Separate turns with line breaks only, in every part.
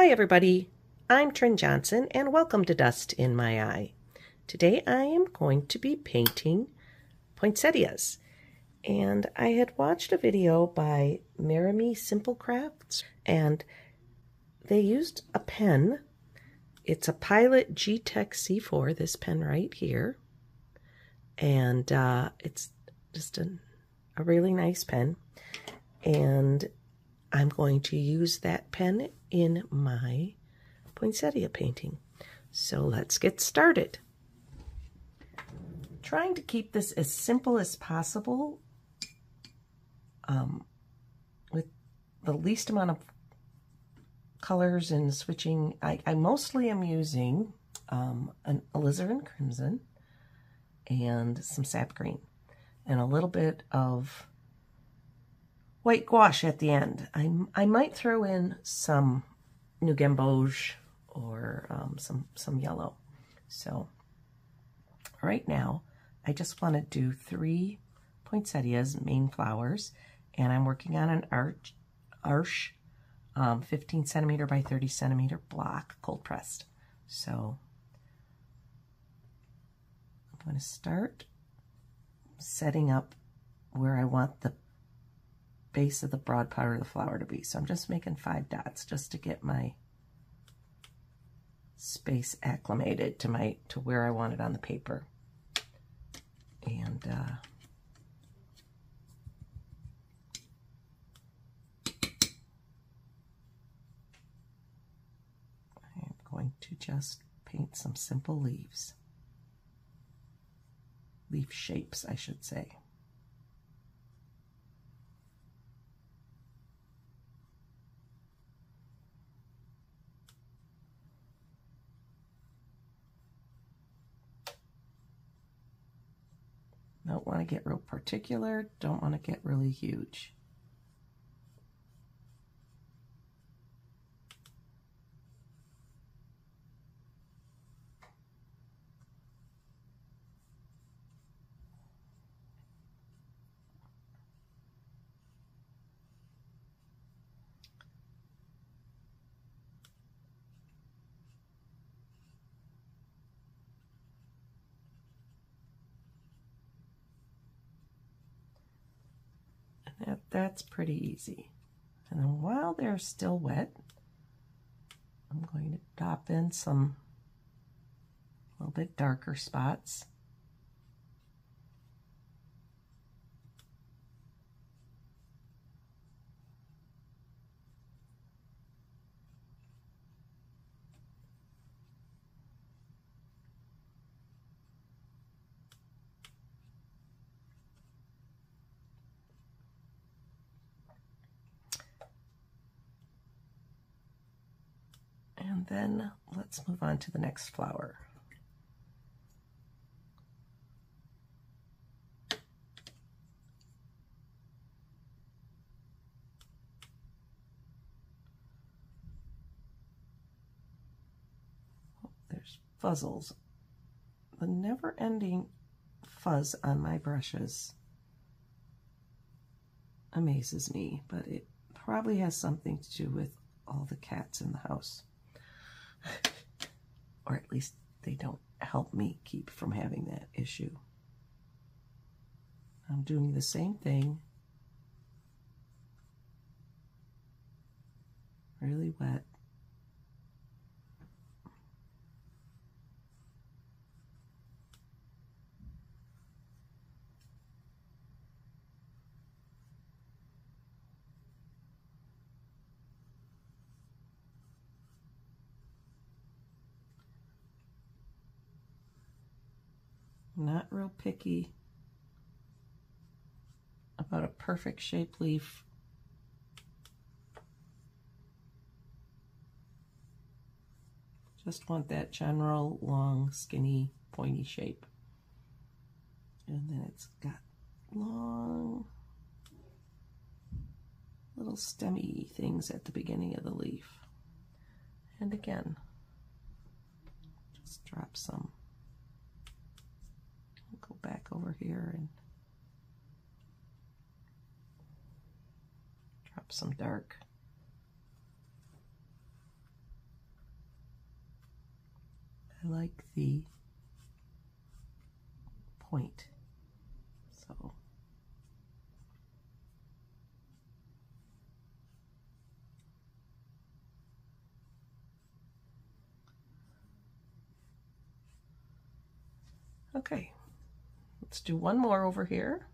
Hi, everybody. I'm Trin Johnson, and welcome to Dust in My Eye. Today I am going to be painting poinsettias. And I had watched a video by Marimi Simple Crafts, and they used a pen. It's a Pilot G-Tec-C4, this pen right here. And uh, it's just a, a really nice pen. And I'm going to use that pen in my poinsettia painting. So let's get started. Trying to keep this as simple as possible um, with the least amount of colors and switching. I, I mostly am using um, an alizarin crimson and some sap green and a little bit of white gouache at the end. I, I might throw in some New Gamboge or um, some, some yellow. So right now, I just want to do three poinsettias, main flowers, and I'm working on an arch, arch um, 15 centimeter by 30 centimeter block, cold pressed. So I'm going to start setting up where I want the base of the broad part of the flower to be. So I'm just making five dots just to get my space acclimated to my to where I want it on the paper. And uh, I am going to just paint some simple leaves. Leaf shapes, I should say. Don't want to get real particular, don't want to get really huge. That, that's pretty easy. And then while they're still wet, I'm going to dop in some a little bit darker spots. And then let's move on to the next flower. Oh, there's fuzzles. The never-ending fuzz on my brushes amazes me, but it probably has something to do with all the cats in the house. or at least they don't help me keep from having that issue. I'm doing the same thing. Really wet. Not real picky about a perfect shape leaf. Just want that general, long, skinny, pointy shape. And then it's got long little stemmy things at the beginning of the leaf. And again, just drop some back over here and drop some dark. I like the point. So Okay, let's do one more over here.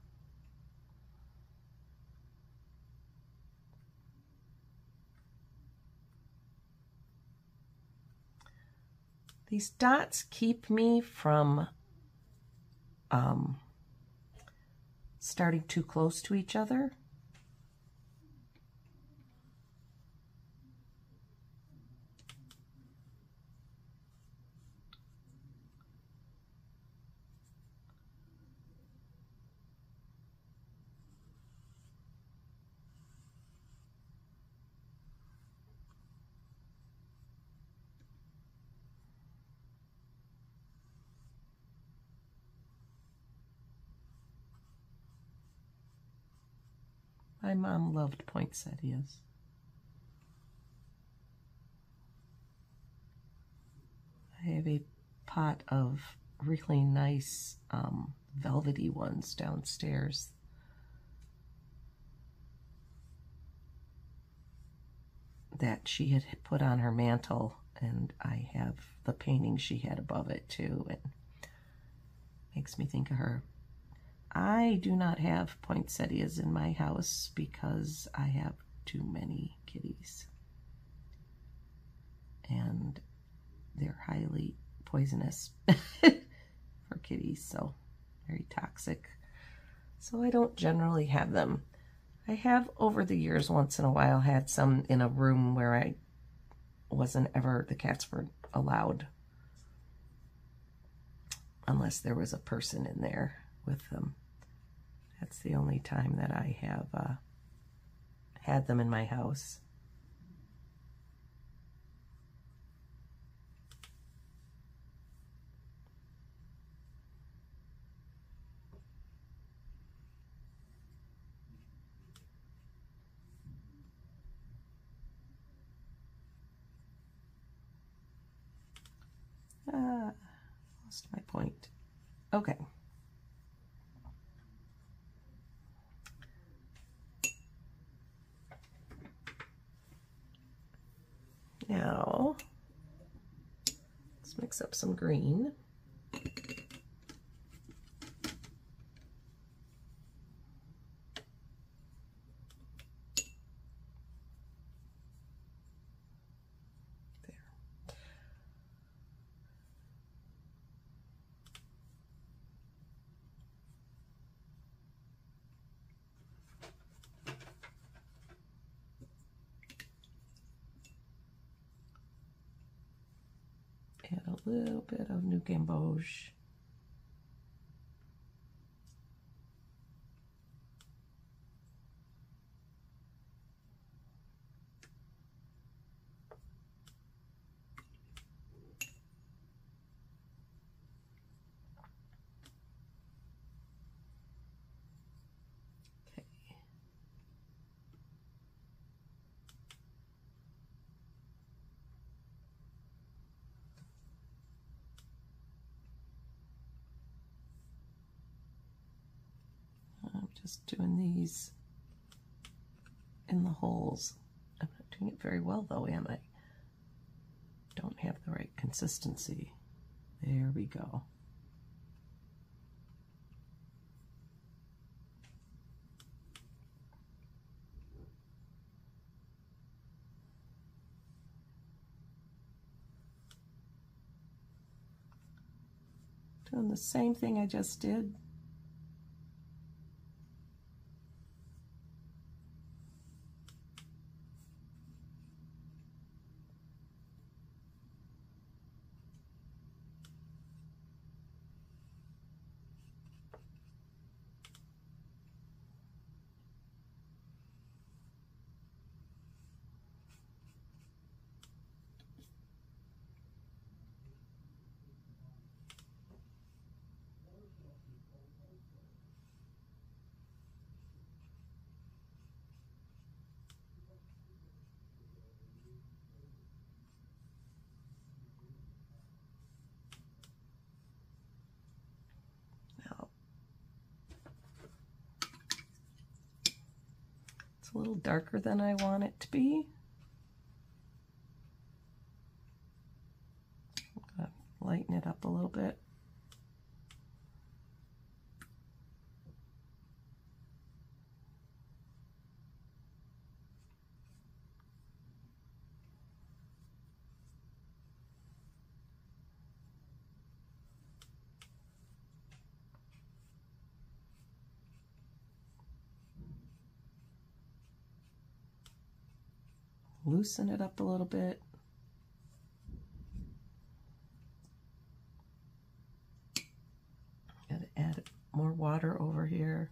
These dots keep me from um, starting too close to each other. My mom loved poinsettias. I have a pot of really nice um, velvety ones downstairs. That she had put on her mantle, and I have the painting she had above it too, and makes me think of her. I do not have poinsettias in my house because I have too many kitties. And they're highly poisonous for kitties, so very toxic. So I don't generally have them. I have over the years, once in a while, had some in a room where I wasn't ever, the cats were allowed unless there was a person in there with them. That's the only time that I have uh, had them in my house. Ah, lost my point. Okay. Now, let's mix up some green. Add a little bit of new gamboge. Just doing these in the holes. I'm not doing it very well though, am I? Don't have the right consistency. There we go. Doing the same thing I just did a little darker than I want it to be. lighten it up a little bit. Loosen it up a little bit. Got to add more water over here.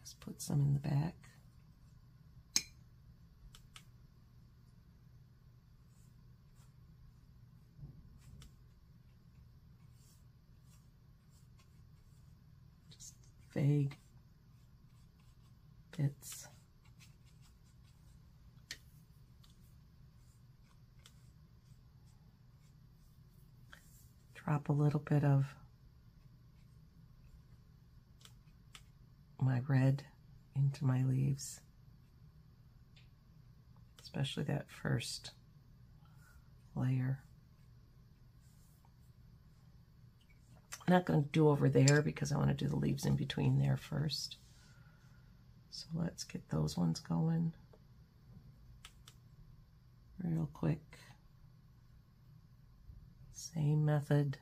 Just put some in the back. Vague bits. Drop a little bit of my red into my leaves, especially that first layer. I'm not going to do over there because I want to do the leaves in between there first. So let's get those ones going real quick. Same method.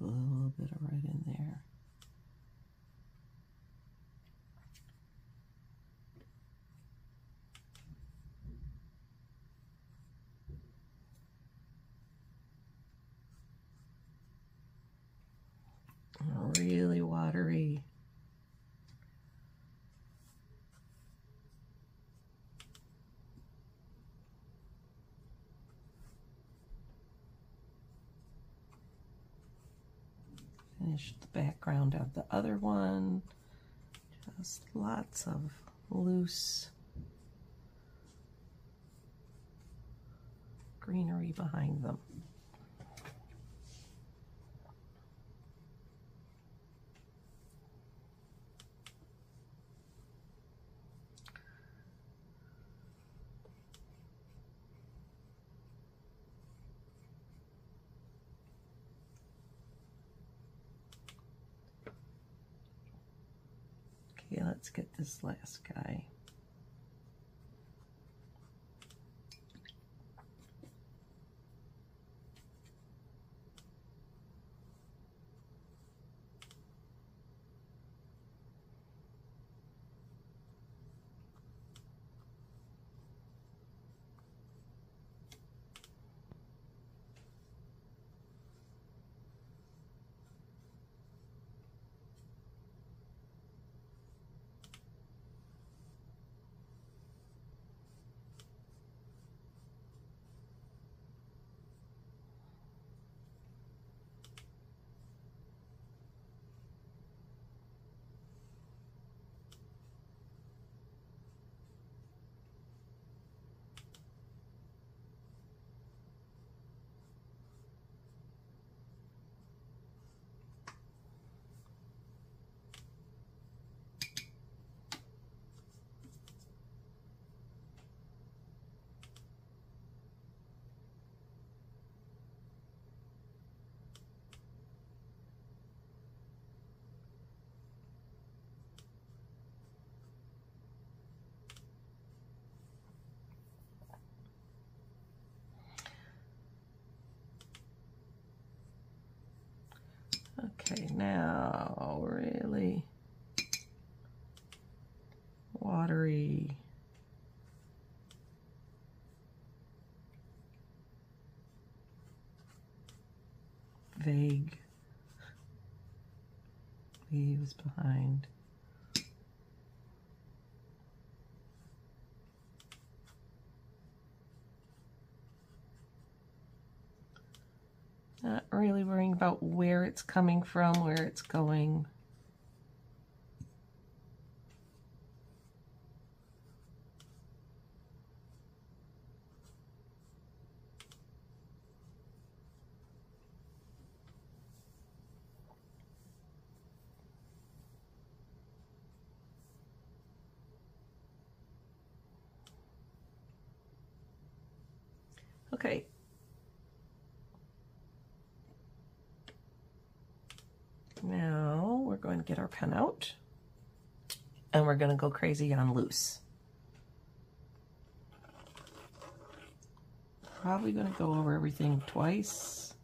A little bit of red in there. Really watery. Finish the background of the other one. Just lots of loose greenery behind them. Okay, let's get this last guy. Okay, now really watery. Vague leaves behind. Not really worrying about where it's coming from, where it's going. Okay, Now we're pen out and we're going to go crazy on loose. Probably going to go over everything twice.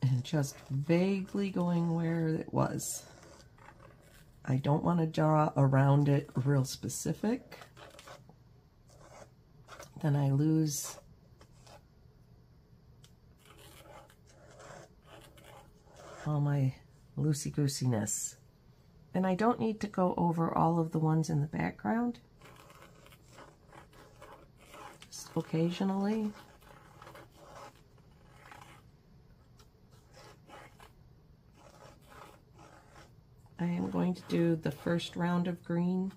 And just vaguely going where it was. I don't want to draw around it real specific. Then I lose all my loosey-goosiness. And I don't need to go over all of the ones in the background. Just occasionally. I am going to do the first round of green.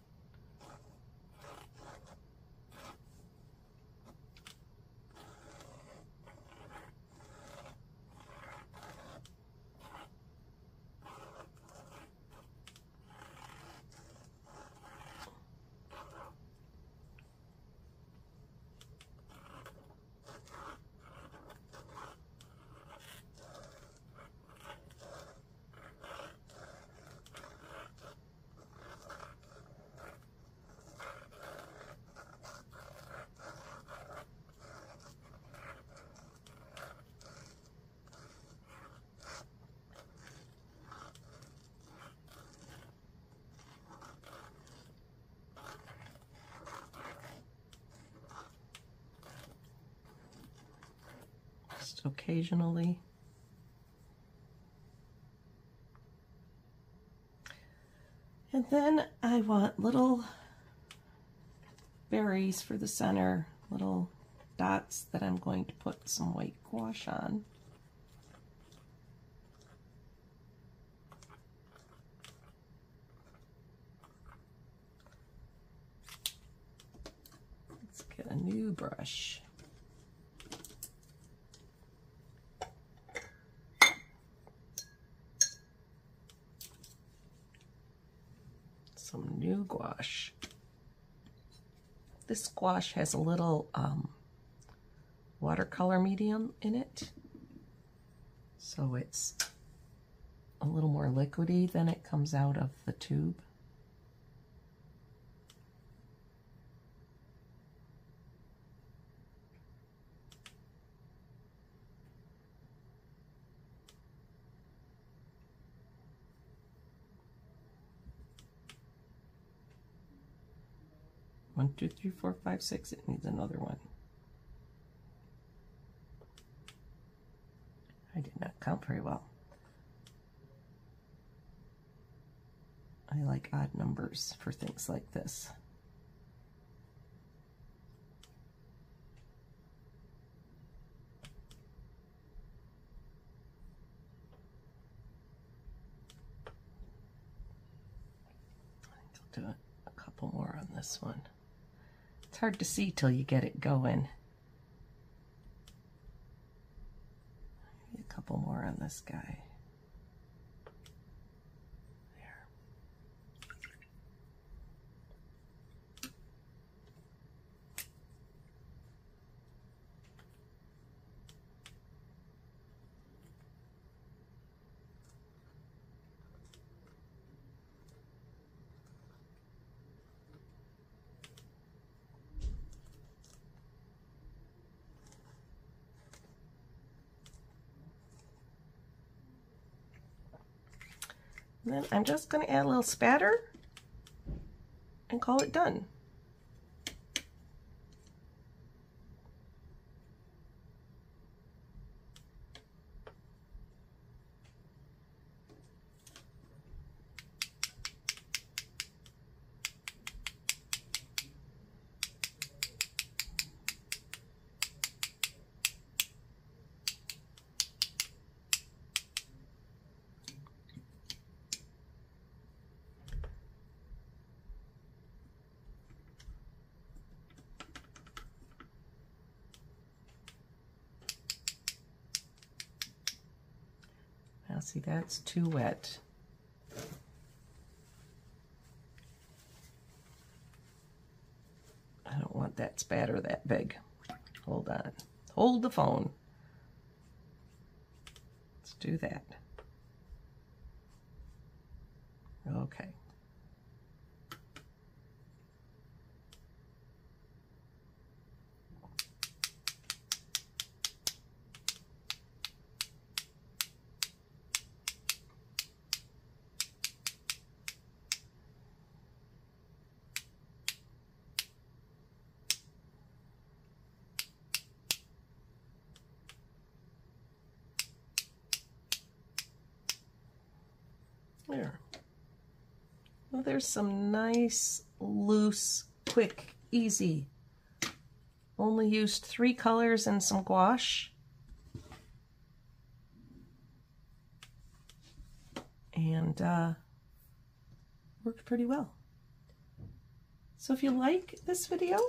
Occasionally. And then I want little berries for the center, little dots that I'm going to put some white gouache on. Let's get a new brush. Some new gouache. This gouache has a little um, watercolor medium in it. So it's a little more liquidy than it comes out of the tube. Two, three, four, five, six. It needs another one. I did not count very well. I like odd numbers for things like this. I think I'll do a couple more on this one. It's hard to see till you get it going. Maybe a couple more on this guy. And then I'm just going to add a little spatter and call it done. See, that's too wet. I don't want that spatter that big. Hold on. Hold the phone. Let's do that. Okay. There. Well, there's some nice, loose, quick, easy. Only used three colors and some gouache. And uh, worked pretty well. So if you like this video,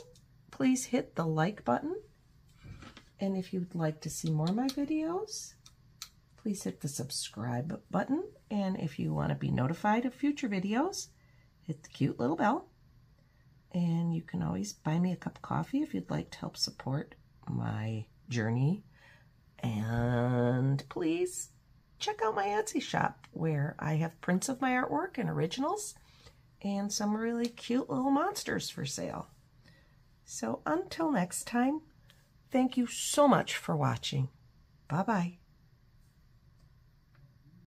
please hit the like button. And if you'd like to see more of my videos, please hit the subscribe button. And if you want to be notified of future videos, hit the cute little bell. And you can always buy me a cup of coffee if you'd like to help support my journey. And please check out my Etsy shop where I have prints of my artwork and originals and some really cute little monsters for sale. So until next time, thank you so much for watching. Bye-bye.